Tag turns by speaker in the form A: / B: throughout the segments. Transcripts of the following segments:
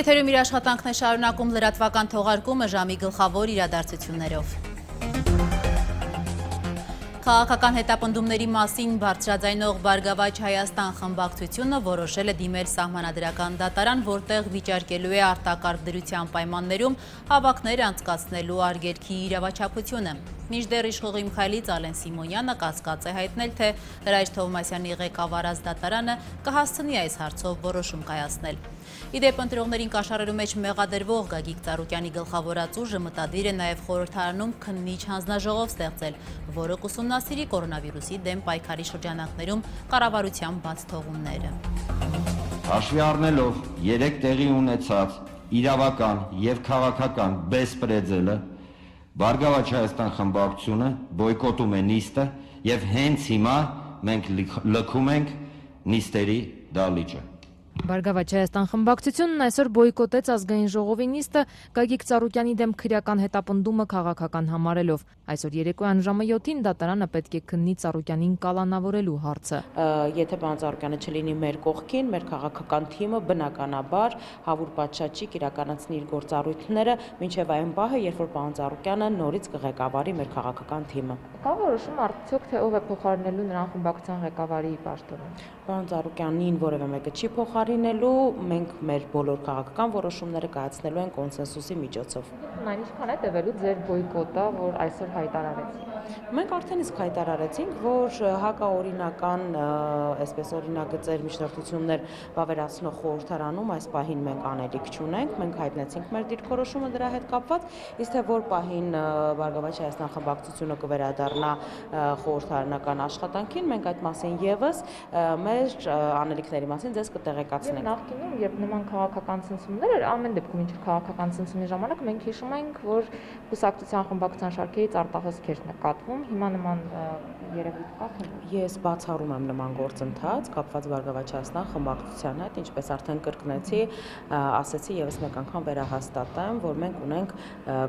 A: Եթերում իր աշխատանքն է շարունակում լրատվական թողարկումը ժամի գլխավոր իրադարձություններով։ Քաղաքական հետապնդումների մասին բարձրաձայնող Բարգավաճ Հայաստան խմբակցությունը որոշել է դիմել սահմանադրական դատարան, որտեղ վիճարկելու է արտակարգ դրության պայմաններում հավաքներ անցկացնելու արգելքի իրավաչափությունը։ Մինչդեռ իշխող Իմխայլից Ալեն Սիմոնյանը կասկած է հայտնել, թե Հրայր Թովմասյանի ղեկավարած դատարանը կհասցնի այս հարցով որոշում կայացնել։ Իդեպ ընտրողներին կաշառելու մեջ մեղադրվող Գագիկ Ծառուկյանի գլխավորած ուժը մտադիր է նաև խորհրդարանում քննիչ հանձնաժողով ստեղծել, որը կուսումնասիրի կորոնավիրուսի դեմ պայքարի շրջանակներում կառավարության բաց թողումները։
B: Հաշվի առնելով երեք տեղի ունեցած իրավական եւ քաղաքական բեսպրեդելը Բարգավաճ Հայաստան խմբակցությունը բոյկոտում է նիստը եւ հենց հիմա մենք լքում ենք նիստերի դալիճը։
C: Բարգավաճ Հայաստան խմբակցությունն այսօր բոյկոտեց ազգային ժողովի նիստը Գագիկ Ծառուկյանի դեմ քրեական հետապնդումը քաղաքական համարելով։ Այսօր երեկոյան ժամը 7-ին դատարանը պետք է քննի Ծառուկյանին կալանավորելու հարցը։
D: Եթե պարոն Ծառուկյանը չլինի մեր կողքին, մեր քաղաքական թիմը բնականաբար հավուր պատշաճիկ իրականացնի իր գործառույթները, մինչև այն պահը, երբ որ պարոն Ծառուկյանը նորից կղեկավարի մեր քաղաքական թիմը։
C: Կա որոշում արդյոք թե ով է փոխարինելու նրան խմբակցության ղեկավարի պաշտոնը։
D: Պարոն Ծառուկյանին որևէ մեկը չի փոխարինելու, մենք մեր բոլոր քաղաքական որոշումները կայացնելու ենք կոնսենսուսի միջոցով։
C: Այն ինչքան է տևելու ձեր բոյկոտը, որ այսօր հայտարարեցիք։
D: Մենք արդեն իսկ հայտարարեցինք, որ հակաօրինական, այսպես օրինագծեր, միջնորդություններ վավերացնող խորհրդարանում այս պահին մենք անելիք չունենք, մենք հայտնեցինք մեր դիրքորոշումը դրա հետ կապված, իսկ թե որ պահին Բարգավաճ Հայաստան խմբակցությունը կվերադառնա խորհրդարանական աշխատանքին, մենք այդ մասին եւս մեր անելիքների մասին ձեզ կտեղեկացնենք։
C: Նախկինում, երբ նման քաղաքական ցնցումներ էր, ամեն դեպքում ինչ քաղաքական ցնցումի ժամանակ մենք հիշում ենք, որ կուսակցության խմբակցության շարքերից արտահոսքեր նկատ նկատվում, հիմա նման երևույթ կա թե
D: Ես բացառում եմ նման գործընթաց կապված Բարգավաճ խմբակցության հետ, ինչպես արդեն կրկնեցի, ասացի եւս մեկ անգամ վերահաստատեմ, որ մենք ունենք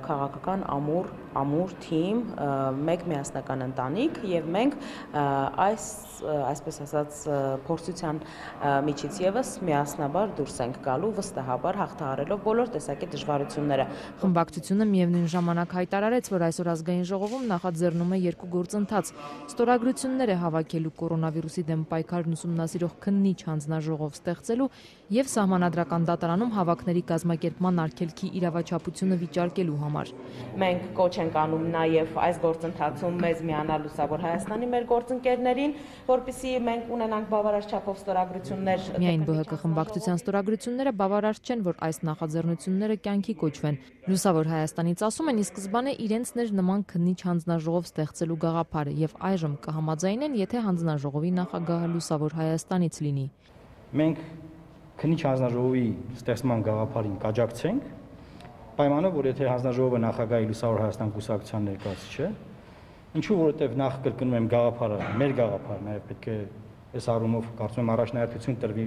D: քաղաքական ամուր ամուր թիմ, մեկ միասնական ընտանիք եւ մենք այս այսպես ասած փորձության միջից եւս միասնաբար դուրս ենք գալու վստահաբար հաղթահարելով բոլոր տեսակի դժվարությունները։
C: Խմբակցությունը միևնույն ժամանակ հայտարարեց, որ այսօր ազգային ժողովում նախաձեռնում ընթանում է երկու գործընթաց՝ ստորագրություններ է հավաքելու կորոնավիրուսի դեմ պայքարն ուսումնասիրող քննիչ հանձնաժողով ստեղծելու եւ սահմանադրական դատարանում հավաքների կազմակերպման արգելքի իրավաչափությունը վիճարկելու համար։
D: Մենք կոչ ենք անում նաեւ այս գործընթացում մեզ միանալ Լուսավոր Հայաստանի մեր գործընկերներին, որpիսի մենք ունենանք բավարար չափով ստորագրություններ։
C: Միայն ԲՀԿ խմբակցության ստորագրությունները բավարար չեն, որ այս նախաձեռնությունները կյանքի կոչվեն։ Լուսավոր Հայաստանից ասում են, ի սկզբանե իրենց ներ նման քննիչ հանձնաժողով ստեղծելու գաղափարը եւ այժմ կհամաձայնեն, եթե հանձնաժողովի նախագահը Լուսավոր Հայաստանից լինի։
E: Մենք քննիչ հանձնաժողովի ստեղծման գաղափարին կաջակցենք, պայմանով, որ եթե հանձնաժողովը նախագահի Լուսավոր Հայաստան կուսակցության ներկայացուցիչ է, ինչու որովհետեւ նախ կրկնում եմ գաղափարը, մեր գաղափարն է, պետք է այս առումով կարծում եմ առաջնահերթություն տրվի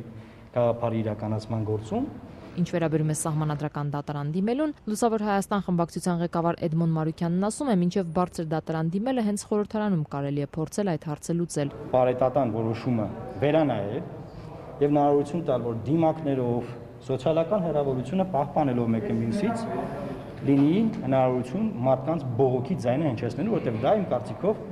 E: գաղափարի իրականացման գործում
C: Ինչ վերաբերում է սահմանադրական դատարան դիմելուն, Լուսավոր Հայաստան խմբակցության ղեկավար Էդմոն Մարուկյանն ասում է, մինչև բարձր դատարան դիմելը հենց խորհրդարանում կարելի է փորձել այդ հարցը լուծել։
E: Բարետատան որոշումը վերանայել եւ հնարավորություն տալ, որ դիմակներով սոցիալական հերավորությունը պահպանելով մեկը մյուսից լինի հնարավորություն մարդկանց բողոքի ձայնը հնչեցնելու, որտեղ դա իմ կարծիքով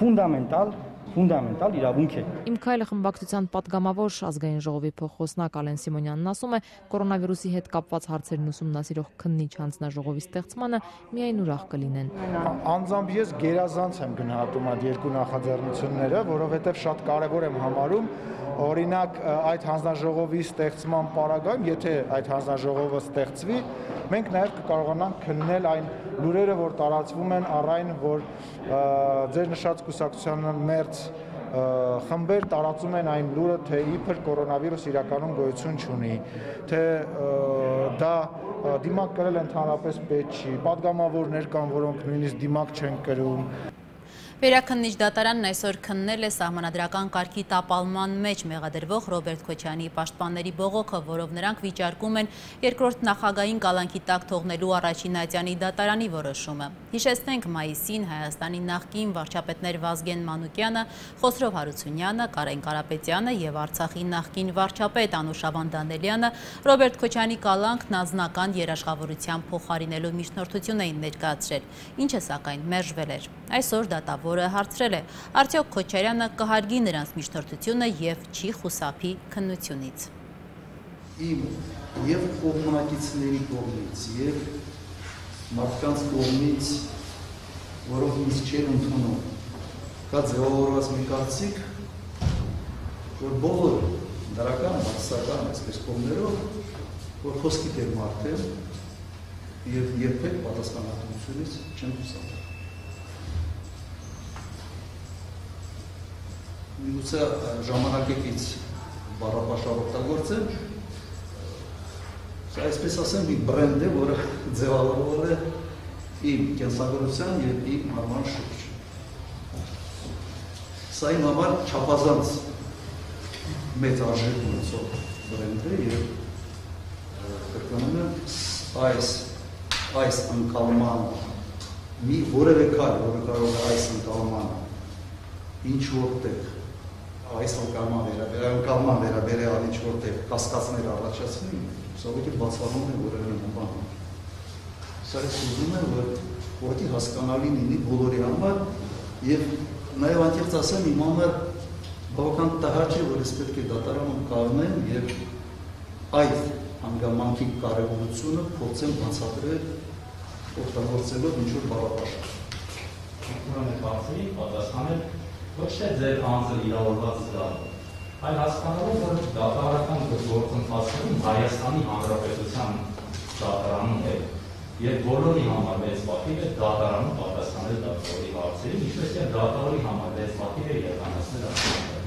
E: ֆունդամենտալ ֆունդամենտալ իրավունք է։
C: Իմ քայլը խմբակցության падգամավոր ազգային ժողովի փոխոսնակ Ալեն Սիմոնյանն ասում է, կորոնավիրուսի հետ կապված հարցերն ուսումնասիրող քննիչ հանձնաժողովի ստեղծմանը միայն ուրախ կլինեն։
F: Անձամբ ես գերազանց եմ գնահատում այդ երկու նախաձեռնությունները, որովհետև շատ կարևոր եմ համարում օրինակ այդ հանձնաժողովի ստեղծման պարագայում, եթե այդ հանձնաժողովը ստեղծվի, մենք նաև կկարողանանք քննել այն լուրերը, որ տարածվում են առ այն, որ ձեր նշած կուսակցության մերձ խմբեր տարածում են այն լուրը, թե իբր կորոնավիրուս իրականում գոյություն չունի, թե դա դիմակ կրել ընդհանրապես պետք չի, падգամավորներ կան, որոնք նույնիսկ դիմակ չեն կրում։
A: Վերաքննիչ դատարանն այսօր քննել է սահմանադրական կարգի տապալման մեջ մեղադրվող Ռոբերտ Քոչյանի պաշտպանների բողոքը, որով նրանք վիճարկում են երկրորդ նախագահին կալանքի տակ թողնելու առաջին ատյանի դատարանի որոշումը։ Հիշեցնենք մայիսին Հայաստանի նախկին վարչապետներ Վազգեն Մանուկյանը, Խոսրով Հարությունյանը, Կարեն Կարապետյանը եւ Արցախի նախկին վարչապետ Անուշավան Դանելյանը Ռոբերտ Քոչյանի կալանքն անձնական երաշխավորության փոխարինելու միջնորդություն էին ներկայացրել, ինչը սակայն մերժվել էր։ Այսօր դատավոր որը հարցրել է, արդյոք Քոչարյանը կհարգի նրանց միջնորդությունը եւ չի խուսափի քննությունից։
G: Իմ եւ կողմնակիցների կողմից եւ մարդկանց կողմից, որով ինձ չեն ընդունում, կա ձևավորված մի կարծիք, որ բոլոր դրական, բացական, այսպես կողմերով, որ խոսքի դեր մարդ է եւ երբեք պատասխանատվությունից չեն խուսափում։ միգուցե ժամանակակից բառապաշար օգտագործեմ, սա այսպես ասեմ մի բրենդ է, որը ձևավորվել է իմ կենսագրության եւ իմ հարման շուրջ։ Սա իմ համար չափազանց մեծ արժեք ունեցող բրենդ է եւ կրկնում եմ այս այս անկալման մի որևէ կար, որը կարող է այս անկալմանը ինչ որտեղ այս անկալման վերաբերական վերաբերյալ ինչ որտեղ կասկածներ առաջացնի, սովետի բացառում է որևէ բան։ Սա ուզում եմ, որ որտի հասկանալի լինի բոլորի համար եւ նաեւ անկեղծ ասեմ, իմ համար բավական տհաճ է, որ ես պետք է դատարանում կառնեմ եւ այդ հանգամանքի կարևորությունը փորձեմ բացատրել օգտագործելով ինչ որ բառապաշար։
H: Ուրեմն կարծրի պատասխանել ոչ թե ձեր անձը իրավորված զգալով, այլ հասկանալով, որ դատարական գործընթացում Հայաստանի Հանրապետության դատարանում է եւ բոլորի համար մեծ պատիվ է դատարանում պատասխանել դատարանի հարցերին, ինչպես եւ դատարանի համար մեծ պատիվ է իրականացնել
G: աշխատանքը։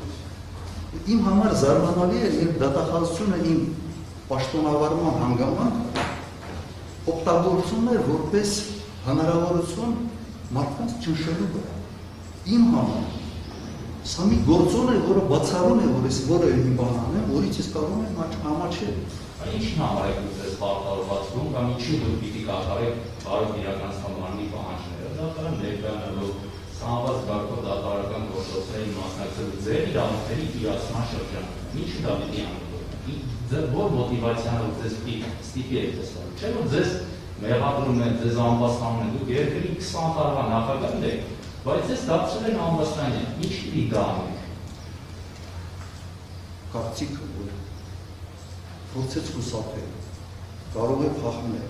G: Իմ համար զարմանալի է, երբ դատախազությունը իմ պաշտոնավարման հանգամանք օգտագործում է որպես հնարավորություն մարդկանց ճնշելու վրա։ Իմ համար Սա մի գործոն է, որը բացառում է, որ ես որը մի բան անեմ, որից ես կարող եմ համաչել։
H: Ինչն համար եք ուզես պարտավորվածում կամ ինչի դուք պիտի կատարեք բարդ իրականացնողանի պահանջները։ Դատարան ներկայանալով սահմանված կարգով դատարական գործողությունների մասնակցելու ձեր իրավունքների իրացման շրջանում։ Ինչու դա պիտի անի։ Ձեր որ մոտիվացիայով ձեզ պիտի ստիպի եք տեսնել։ Չէ՞ որ ձեզ մեղադրում են, ձեզ անվաստանում են, դուք երկրի 20 տարվա նախագահ եք բայց ես դարձել են անվաստանյան, ինչ պիտի դա անենք։
G: Կարծիքը, որ փորձեց խուսափել, կարող է փախնել,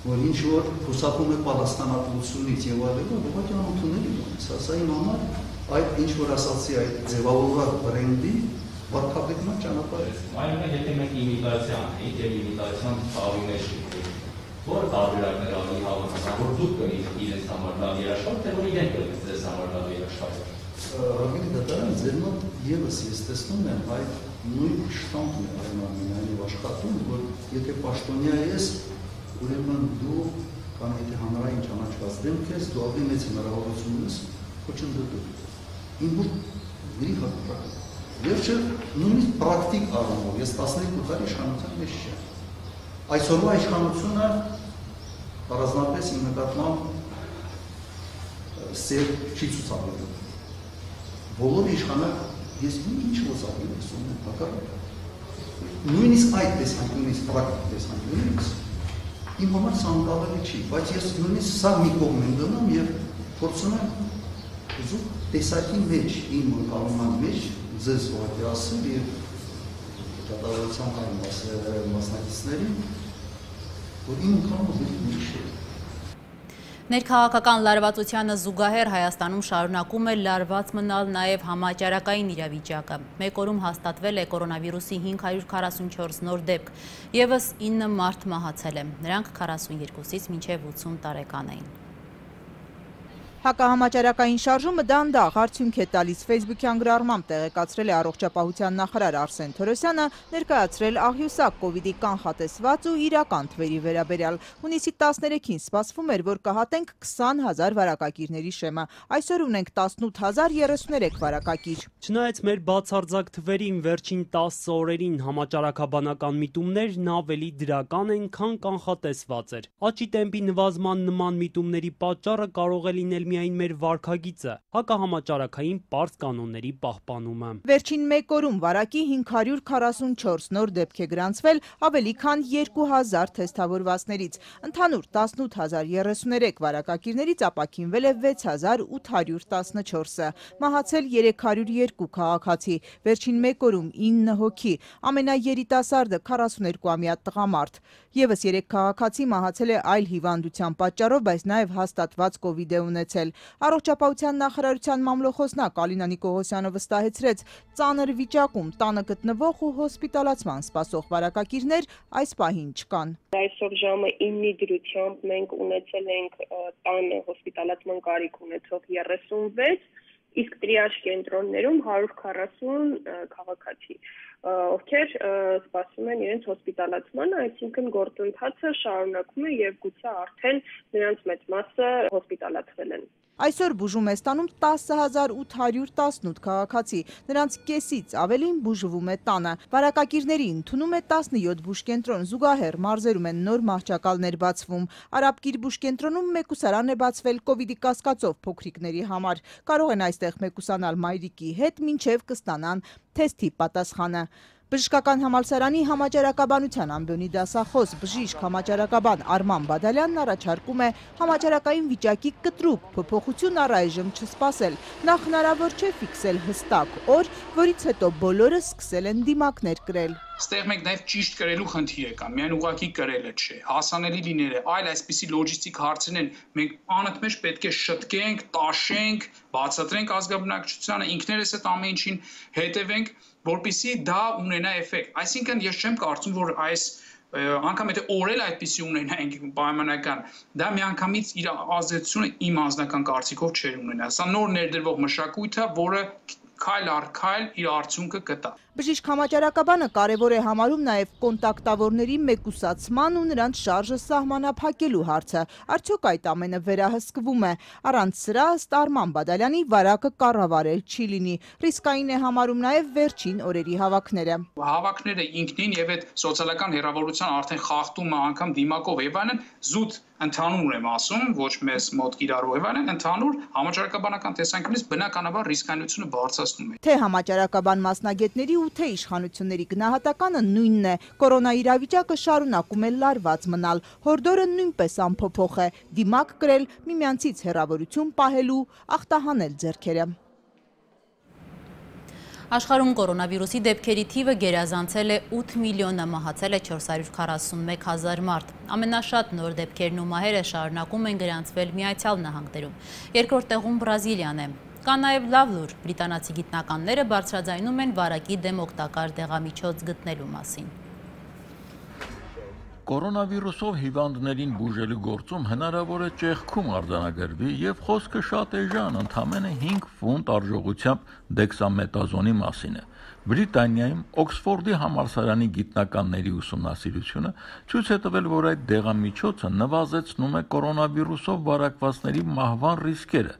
G: որ ինչ որ խուսափում է պատասխանատվությունից եւ այլն, ուղղակի անընդունելի է։ Սա իմ համար այդ ինչ որ ասացի այդ ձևավորված բրենդի վարկաբեկման ճանապարհ է։
H: Այո, եթե մենք իմիտացիա անենք եւ իմիտացիան ցավի մեջ որ տարբերակներ ավելի հավանական, որ դուք կնիք իրենց համար լավ երաշխավոր, թե որ իրենք կնիք ձեզ համար լավ երաշխավոր։
G: Ռոբին դատարան ձեր մոտ եւս ես տեսնում եմ այդ նույն շտամպն է այնուամենայնիվ աշխատում, որ եթե պաշտոնյա ես, ուրեմն դու կամ եթե հանրային ճանաչված դեմք ես, դու ավելի մեծ հնարավորություն ունես խոչընդոտել։ որ գրի Եվ չէ, նույնիսկ պրակտիկ առումով ես 12 տարի իշխանության մեջ չեմ Այսօրվա իշխանությունը առանձնապես իմ նկատմամբ սեր չի ցուցաբերում։ Բոլոր իշխանակ ես ինչ ոսակի լսում եմ հակառակ։ Նույնիսկ այդ տեսանկյունից, պրակտիկ տեսանկյունից իմ համար սա անկարելի չի, բայց ես նույնիսկ սա մի կողմ եմ դնում եւ փորձում եմ ուզում տեսակի մեջ, իմ ընկալման մեջ ձեզ ուղղակի ասել եւ դատավարության այն մասնակիցներին որ կամը դեպի չէ։
A: Ներքաղաքական լարվածությանը զուգահեր Հայաստանում շարունակում է լարված մնալ նաև համաճարակային իրավիճակը։ Մեկ օրում հաստատվել է կորոնավիրուսի 544 նոր դեպք, եվս 9 մարդ մահացել է, նրանք 42-ից մինչև 80 տարեկան էին։
I: Հակահամաճարակային շարժումը դանդաղ արդյունք է տալիս Facebook-յան գրառմամբ տեղեկացրել է առողջապահության նախարար Արսեն Թորոսյանը, ներկայացրել աղյուսակ կովիդի կանխատեսված ու իրական թվերի վերաբերյալ։ Հունիսի 13-ին սպասվում էր, որ կհատենք 20 հազար վարակակիրների շեմը։ Այսօր ունենք 18,033 վարակակիր։
J: Չնայած մեր բացարձակ թվերին վերջին 10 օրերին համաճարակաբանական միտումներն ավելի դրական են, քան կանխատեսված էր։ Աճի տեմպի նվազման նման միտումների պատճառը կարող է լինել միայն մեր վարքագիծը, հակահամաճարակային պարզ կանոնների պահպանումը։
I: Վերջին մեկ օրում վարակի 544 նոր դեպք է գրանցվել ավելի քան 2000 թեստավորվածներից։ Ընդհանուր 18033 վարակակիրներից ապաքինվել է 6814-ը։ Մահացել 302 քաղաքացի, վերջին մեկ օրում 9 հոգի, ամենաերիտասարդը 42-ամյա տղամարդ։ Եվս 3 քաղաքացի մահացել է այլ հիվանդության պատճառով, բայց նաև հաստատված կովիդ է ունեցել ստեղծել։ Առողջապահության նախարարության մամլոխոսնակ Ալինա Նիկողոսյանը վստահեցրեց, ծանր վիճակում տանը գտնվող ու հոսպիտալացման սպասող վարակակիրներ այս պահին չկան։
K: Այսօր ժամը 9-ի դրությամբ մենք ունեցել ենք տանը հոսպիտալացման կարիք ունեցող 36 իսկ տրիաժ կենտրոններում 140 քաղաքացի ովքեր սպասում են իրենց հոսպիտալացմանը, այսինքն գործընթացը շարունակվում է եւ գուցե արդեն նրանց մեծ մասը հոսպիտալացվել են։
I: Այսօր բուժում է ստանում 10818 քաղաքացի, նրանց կեսից ավելին բուժվում է տանը։ Վարակակիրների ընդունում է 17 բուժկենտրոն, զուգահեռ մարզերում են նոր մահճակալներ բացվում։ Արաբկիր բուժկենտրոնում մեկուսարան է բացվել կովիդի կասկածով փոքրիկների համար։ Կարող են այստեղ մեկուսանալ մայրիկի հետ, մինչև կստանան թեստի պատասխանը։ Բժշկական համալսարանի համաճարակաբանության ամբյոնի դասախոս բժիշկ համաճարակաբան Արման Բադալյանն առաջարկում է համաճարակային վիճակի կտրուկ փոփոխություն առայժմ չսպասել։ Նախ հնարավոր չէ ֆիքսել հստակ օր, որից հետո բոլորը սկսել են դիմակներ կրել։
L: Ստեղ մենք նաև ճիշտ կրելու խնդիր է կա, միայն ուղակի կրելը չէ, հասանելի լինելը, այլ այսպիսի լոջիստիկ հարցեր են, մենք անընդմեջ պետք է շտկենք, տաշենք, բացատրենք ազգաբնակչությանը, ինքներս այդ ամեն ինչին հետևենք որpիսի դա ունենա էֆեկտ։ Այսինքն ես չեմ կարծում, որ այս անգամ եթե օրել այդպեսի ունենայինք պայմանական, դա միանգամից իր ազդեցությունը իմ անձնական կարծիքով չէր ունենա։ Սա նոր ներդրվող մշակույթ է, որը քայլ առ քայլ իր արդյունքը կտա։
I: Բժիշկ համաճարակաբանը կարևոր է համարում նաև կոնտակտավորների մեկուսացման ու նրանց շարժը սահմանափակելու հարցը։ Արդյոք այդ ամենը վերահսկվում է։ Առանց սրա ըստ Արման Բադալյանի վարակը կառավարել չի լինի։ Ռիսկային է համարում նաև վերջին օրերի հավաքները։
L: Հավաքները ինքնին եւ այդ սոցիալական հերավորության արդեն խախտումը անգամ դիմակով եւ այլն զուտ ընդհանուր եմ ասում, ոչ մեզ մոտ կիրառու եւ այլն, ընդհանուր համաճարակաբանական տեսանկյունից բնականաբար ռիսկայնությունը բարձրացնում է։
I: Թե համաճարակաբան մասնագետների ու թե իշխանությունների գնահատականը նույնն է։ Կորոնա իրավիճակը շարունակում է լարված մնալ։ Հորդորը նույնպես անփոփոխ է՝ դիմակ կրել, միմյանցից հեռավորություն պահելու, ախտահանել ձեռքերը։
A: Աշխարհում կորոնավիրուսի դեպքերի թիվը գերազանցել է 8 միլիոնը, մահացել է 441 հազար մարդ։ Ամենաշատ նոր դեպքերն ու մահերը շարունակում են գրանցվել Միացյալ Նահանգներում։ Երկրորդ տեղում Բրազիլիան է։ Կա նաև լավ լուր, բրիտանացի գիտնականները բարձրաձայնում են վարակի դեմ օգտակար դեղամիջոց գտնելու մասին։
M: Կորոնավիրուսով հիվանդներին բուժելու գործում հնարավոր է ճեղքում արձանագրվի եւ խոսքը շատ էժան, ընդամենը 5 ֆունտ արժողությամբ դեքսամետազոնի մասին է։ Բրիտանիայում Օքսֆորդի համալսարանի գիտնականների ուսումնասիրությունը ցույց է տվել, որ այդ դեղամիջոցը նվազեցնում է կորոնավիրուսով վարակվածների մահվան ռիսկերը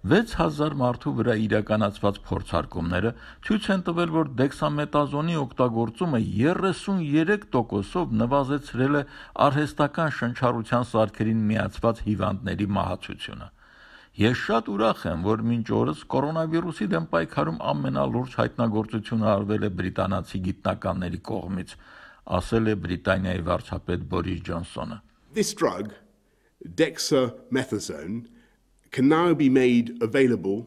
M: 6000 մարդու վրա իրականացված փորձարկումները ցույց են տվել, որ դեքսամետազոնի օգտագործումը 33%-ով նվազեցրել է արհեստական շնչառության սարքերին միացված հիվանդների մահացությունը։ Ես շատ ուրախ եմ, որ մինչ օրս կորոնավիրուսի դեմ պայքարում ամենալուրջ հայտնագործությունը արվել է բրիտանացի գիտնականների կողմից, ասել է Բրիտանիայի վարչապետ Բորիս Ջոնսոնը։
N: This drug, dexamethasone, can now be made available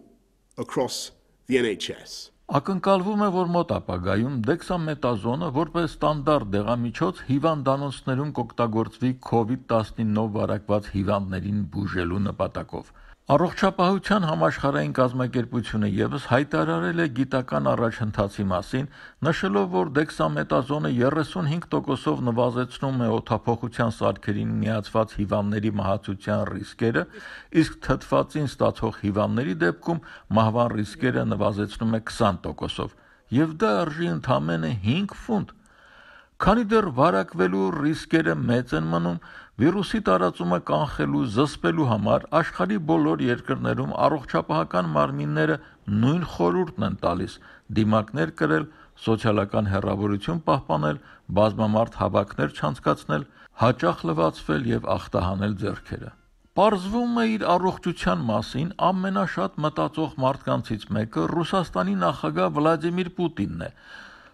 N: across the NHS.
M: Ակնկալվում է, որ մոտ ապագայում դեքսամետազոնը որպես ստանդարտ դեղամիջոց հիվանդանոցներում կօգտագործվի COVID-19 վարակված հիվանդներին բուժելու նպատակով։ Առողջապահության համաշխարհային կազմակերպությունը եւս հայտարարել է գիտական առաջընթացի մասին, նշելով, որ դեքսամետազոնը 35%-ով նվազեցնում է օթափողության սարքերին միացված հիվանդների մահացության ռիսկերը, իսկ թթվածին ստացող հիվանդների դեպքում մահվան ռիսկերը նվազեցնում է 20%-ով, եւ դա արժի ընդամենը 5 ֆունտ։ Քանի դեռ վարակվելու ռիսկերը մեծ են մնում, վիրուսի տարածումը կանխելու, զսպելու համար աշխարհի բոլոր երկրներում առողջապահական մարմինները նույն խորհուրդն են տալիս՝ դիմակներ կրել, սոցիալական հեռավորություն պահպանել, բազմամարդ հավաքներ չանցկացնել, հաճախ լվացվել եւ ախտահանել ձեռքերը։ Պարզվում է իր առողջության մասին ամենաշատ մտածող մարդկանցից մեկը Ռուսաստանի նախագահ Վլադիմիր Պուտինն է։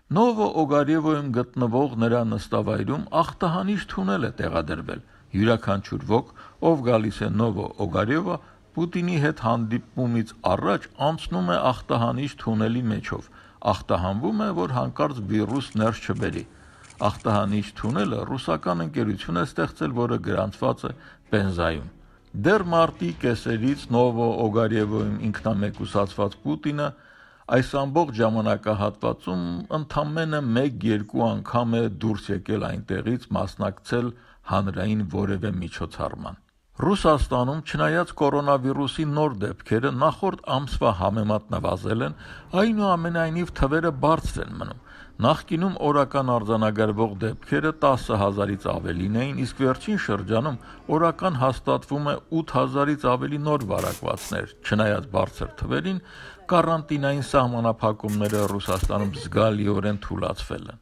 M: Նովո Օգարևոյում գտնվող նրա նստավայրում ախտահանիչ թունել է տեղադրվել։ Յուրաքանչյուր ոք, ով գալիս է Նովո Օգարևա, Պուտինի հետ հանդիպումից առաջ անցնում է ախտահանիչ թունելի մեջով։ Ախտահանվում է, որ հանկարծ վիրուս ներս չբերի։ Ախտահանիչ թունելը ռուսական ընկերություն է ստեղծել, որը գրանցված է Պենզայում։ Դեռ մարտի կեսերից Նովո Օգարևոյում ինքնամեկուսացված Պուտինը այս ամբողջ ժամանակահատվածում ընդամենը 1-2 անգամ է դուրս եկել այնտեղից մասնակցել հանրային որևէ միջոցառման։ Ռուսաստանում չնայած կորոնավիրուսի նոր դեպքերը նախորդ ամսվա համեմատ նվազել են, այնուամենայնիվ թվերը բարձր են մնում։ Նախկինում օրական արձանագրվող դեպքերը 10000-ից ավելին էին, իսկ վերջին շրջանում օրական հաստատվում է 8000-ից ավելի նոր վարակվածներ։ Չնայած բարձր թվերին, Կարանտինային սահմանափակումները Ռուսաստանում զգալիորեն թուլացվել են։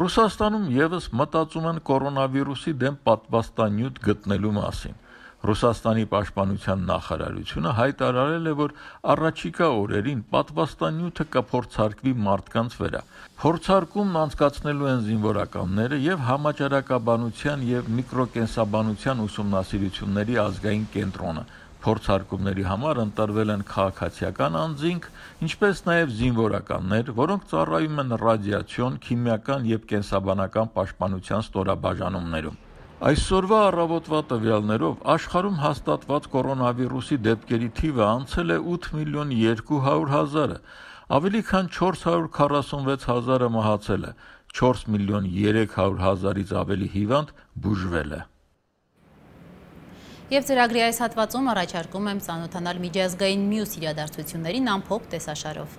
M: Ռուսաստանում եւս մտածում են կորոնավիրուսի դեմ պատվաստանյութ գտնելու մասին։ Ռուսաստանի պաշտպանության նախարարությունը հայտարարել է, որ առաջիկա օրերին պատվաստանյութը կփորձարկվի մարդկանց վրա։ Փորձարկումն անցկացնելու են զինվորականները եւ համաճարակաբանության եւ միկրոկենսաբանության ուսումնասիրությունների ազգային կենտրոնը, Փորձարկումների համար ընտրվել են քաղաքացիական անձինք, ինչպես նաև զինվորականներ, որոնք ծառայում են ռադիացիոն, քիմիական եւ կենսաբանական պաշտպանության ստորաբաժանումներում։ Այսօրվա առավոտվա տվյալներով աշխարհում հաստատված կորոնավիրուսի դեպքերի թիվը անցել է 8 միլիոն 200 հազարը, ավելի քան 446 հազարը մահացել է, 4 միլիոն 300 հազարից ավելի հիվանդ բուժվել է։
A: Եվ ծրագրի այս հատվածում առաջարկում եմ ծանոթանալ միջազգային մյուս իրադարձություններին ամփոփ տեսաշարով։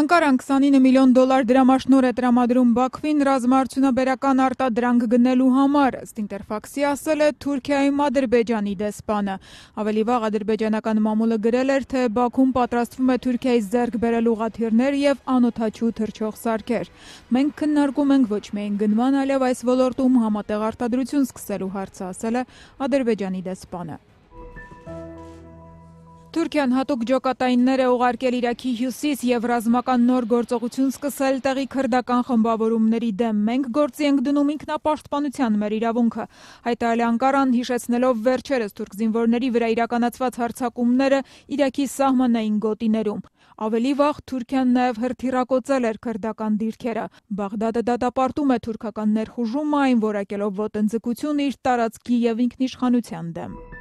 O: Անկարան 29 միլիոն դոլար դրամաշնոր է տրամադրում Բաքվին ռազմաարդյունաբերական արտադրանք գնելու համար, ըստ Ինտերֆաքսի ասել է Թուրքիայում Ադրբեջանի դեսպանը։ Ավելի վաղ ադրբեջանական մամուլը գրել էր, թե Բաքուն պատրաստվում է Թուրքիայից ձեռք բերել ուղաթիռներ եւ անօթաչու թռչող սարքեր։ Մենք քննարկում ենք ոչ միայն գնման, այլև այս ոլորտում համատեղ արտադրություն սկսելու հարցը, ասել է Ադրբեջանի դեսպանը։ Թուրքիան հատուկ ջոկատայիններ է ուղարկել Իրաքի հյուսիս եւ ռազմական նոր գործողություն սկսել տեղի քրդական խմբավորումների դեմ։ Մենք գործի ենք դնում ինքնապաշտպանության մեր իրավունքը։ Հայտարարել Անկարան հիշեցնելով վերջերս թուրք զինվորների վրա իրականացված հարձակումները Իրաքի սահմանային գոտիներում։ Ավելի վաղ Թուրքիան նաև հրթիռակոծել էր քրդական դիրքերը։ Բաղդադը դատապարտում է թուրքական ներխուժումը, այն որակելով ոտնձգություն իր տարածքի եւ ինքնիշխանության դեմ։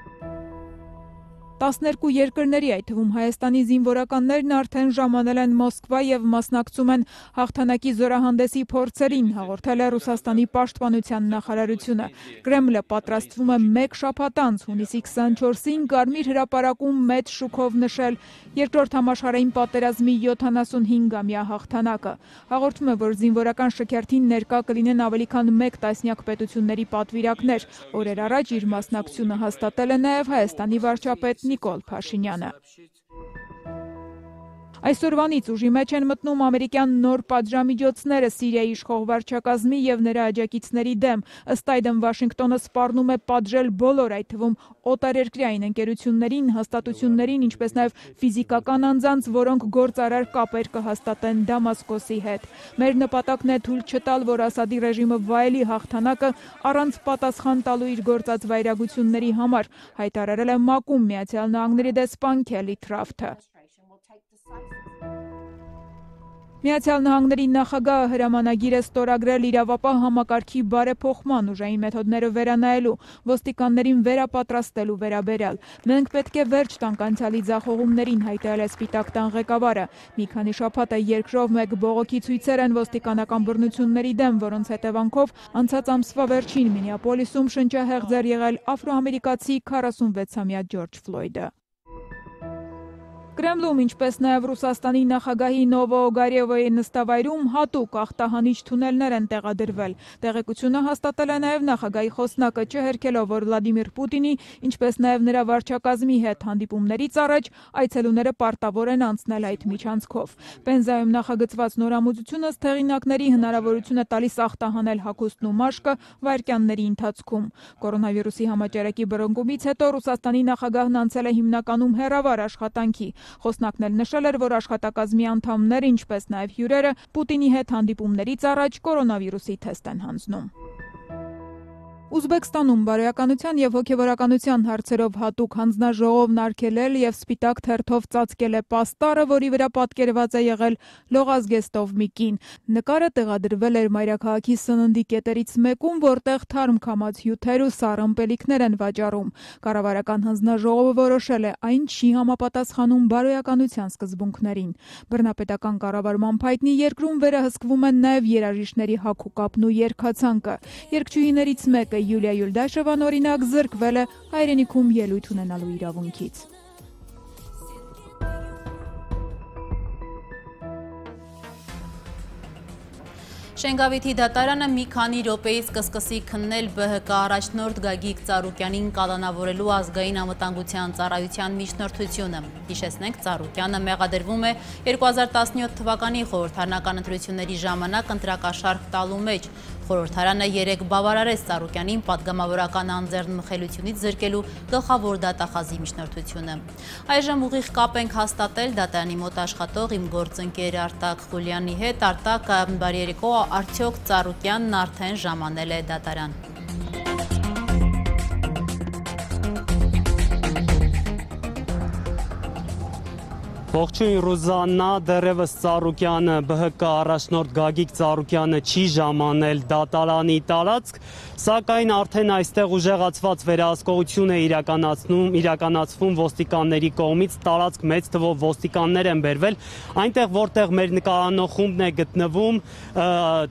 O: 12 երկրների, այդ թվում Հայաստանի զինվորականներն արդեն ժամանել են Մոսկվա եւ մասնակցում են հաղթանակի զորահանդեսի փորձերին, հաղորդել է Ռուսաստանի պաշտպանության նախարարությունը։ Կրեմլը պատրաստվում է 1 շաբաթ անց հունիսի 24-ին Կարմիր հրապարակում մեծ շուկով նշել երկրորդ համաշխարհային պատերազմի 75-ամյա հաղթանակը։ Հաղորդում է, որ զինվորական շքերթին ներկա կլինեն ավելի քան 1 տասնյակ պետությունների պատվիրակներ։ Օրեր առաջ իր մասնակցությունը հաստատել է նաև Հայաստանի վարչապետ Նիկոլ Փաշինյանը։ Այսօրվանից ուժի մեջ են մտնում ամերիկյան նոր պատժամիջոցները Սիրիայի իշխող վարչակազմի եւ նրա աջակիցների դեմ։ Ըստ այդմ Վաշինգտոնը սպառնում է պատժել բոլոր, այդ թվում օտարերկրյային ընկերություններին, հաստատություններին, ինչպես նաեւ ֆիզիկական անձանց, որոնք գործարար կապեր կհաստատեն Դամասկոսի հետ։ Մեր նպատակն է թույլ չտալ, որ Ասադի ռեժիմը վայելի հաղթանակը առանց պատասխան տալու իր գործած վայրագությունների համար, հայտարարել է ՄԱԿ-ում Միացյալ Նահանգների դեսպան Քելի Թրաֆթը։ Միացյալ Նահանգների նախագահը հրամանագիր է ստորագրել իրավապահ համակարգի բարեփոխման ուժային մեթոդները վերանայելու, ոստիկաններին վերապատրաստելու վերաբերյալ։ Մենք պետք է վերջ տանք անցյալի ձախողումներին, հայտարարել է Սպիտակ տան ղեկավարը։ Մի քանի շաբաթ է երկրով մեկ բողոքի ցույցեր են ոստիկանական բռնությունների դեմ, որոնց հետևանքով անցած ամսվա վերջին Մինեապոլիսում շնչահեղձ էր եղել աֆրոամերիկացի 46-ամյա Ջորջ Ֆլոյդը։ Կրեմլում, ինչպես նաև Ռուսաստանի նախագահի Նովո Օգարևոյի նստավայրում հատուկ ախտահանիչ թունելներ են տեղադրվել։ Տեղեկությունը հաստատել է նաև նախագահի խոսնակը, չհերքելով, որ Վլադիմիր Պուտինի, ինչպես նաև նրա վարչակազմի հետ հանդիպումներից առաջ այցելուները պարտավոր են անցնել այդ միջանցքով։ Պենզայում նախագծված նորամուծությունը ստեղինակների հնարավորություն է տալիս ախտահանել հագուստն ու մաշկը վայրկյանների ընթացքում։ Կորոնավիրուսի համաճարակի բռնկումից հետո Ռուսաստանի նախագահն անցել է հիմնականում հերավար աշխատանքի։ Խոսնակն էլ նշել էր, որ աշխատակազմի անդամները, ինչպես նաև հյուրերը, Պուտինի հետ հանդիպումներից առաջ կորոնավիրուսի թեստ են հանձնում։ Ուզբեկստանում բարոյականության եւ հոգեվորականության հարցերով հատուկ հանձնաժողովն արգելել եւ սպիտակ թերթով ծածկել է պաստառը, որի վրա պատկերված է եղել Լողազգեստով մի կին։ Նկարը տեղադրվել էր մայրաքաղաքի սննդի կետերից մեկում, որտեղ թարմ կամած հյութեր ու սառըմպելիքներ են վաճառում։ Կառավարական հանձնաժողովը որոշել է այն չի համապատասխանում բարոյականության սկզբունքներին։ Բռնապետական կառավարման փայտնի երկրում վերահսկվում են նաեւ երաժիշտների հակուկապն ու երկացանկը։ Երկչուհիներից մեկը Յուլիա Յուլդաշովան օրինակ զրկվել է հայրենիքում ելույթ ունենալու իրավունքից։
A: Շենգավիթի դատարանը մի քանի րոպեից կսկսի քննել ԲՀԿ առաջնորդ Գագիկ Ծառուկյանին կալանավորելու ազգային անվտանգության ծառայության միջնորդությունը։ Հիշեցնենք, Ծառուկյանը մեղադրվում է 2017 թվականի խորհրդարանական ընտրությունների ժամանակ ընտրակաշարք տալու մեջ։ Խորհրդարանը երեք բավարարեց Ծառուկյանին պատգամավորական անձեռնմխելությունից զրկելու գլխավոր դատախազի միջնորդությունը։ Այժմ ուղիղ կապ ենք հաստատել դատարանի մոտ աշխատող իմ գործընկեր Արտակ Խուլյանի հետ։ Արտակ բարի երեկո, արդյոք Ծառուկյանն արդեն ժամանել է դատարան։
J: Ողջույն Ռուզաննա, դեռևս Ծառուկյանը, ԲՀԿ առաջնորդ Գագիկ Ծառուկյանը չի ժամանել դատարանի տարածք, սակայն արդեն այստեղ ուժեղացված վերահսկողություն է իրականացնում, իրականացվում ոստիկանների կողմից, տարածք մեծ թվով ոստիկաններ են բերվել, այնտեղ որտեղ մեր նկարանող խումբն է գտնվում,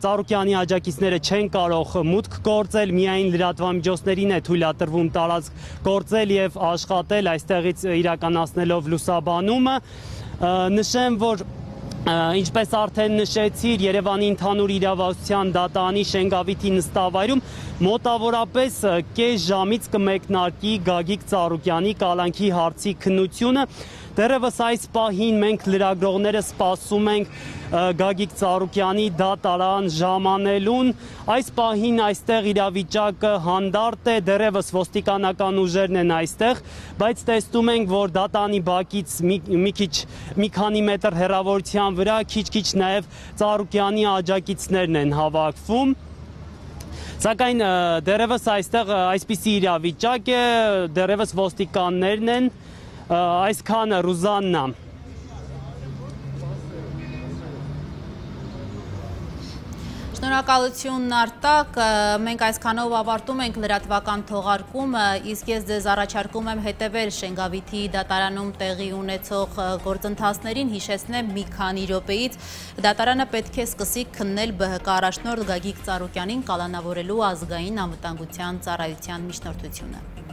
J: Ծառուկյանի աջակիցները չեն կարող մուտք գործել, միայն լրատվամիջոցներին է թույլատրվում տարածք գործել եւ աշխատել այստեղից իրականացնելով լուսաբանումը նշեմ, որ ինչպես արդեն նշեցիր Երևանի ընդհանուր իրավասության դատարանի Շենգավիթի նստավայրում մոտավորապես կես ժամից կմեկնարկի Գագիկ Ծառուկյանի կալանքի հարցի քննությունը Դեռևս այս պահին մենք լրագրողները սպասում ենք Գագիկ Ծառուկյանի դատարան ժամանելուն։ Այս պահին այստեղ իրավիճակը հանդարտ է, դեռևս ոստիկանական ուժերն են այստեղ, բայց տեսնում ենք, որ դատանի բակից մի, մի քիչ մի քանի մետր հեռավորության վրա քիչ-քիչ նաև Ծառուկյանի աջակիցներն են հավաքվում։ Սակայն դեռևս այստեղ այսպիսի իրավիճակ է, դեռևս ոստիկաններն են, այսքանը Ռուզաննա
A: Շնորհակալություն Արտակ, մենք այսքանով ավարտում ենք լրատվական թողարկումը, իսկ ես ձեզ առաջարկում եմ հետևել Շենգավիթի դատարանում տեղի ունեցող գործընթացներին, հիշեցնեմ մի քանի րոպեից դատարանը պետք է սկսի քննել ԲՀԿ առաջնորդ Գագիկ Ծառուկյանին կալանավորելու ազգային անվտանգության ծառայության միջնորդությունը։